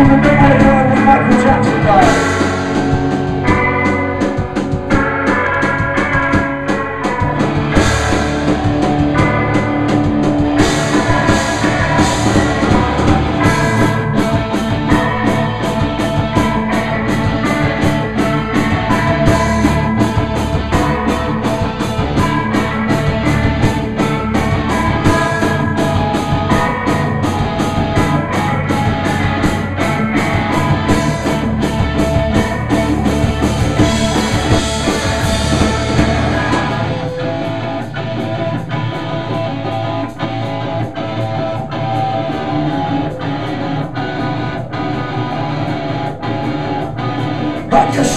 Thank you.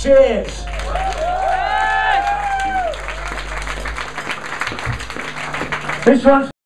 Cheers. This one's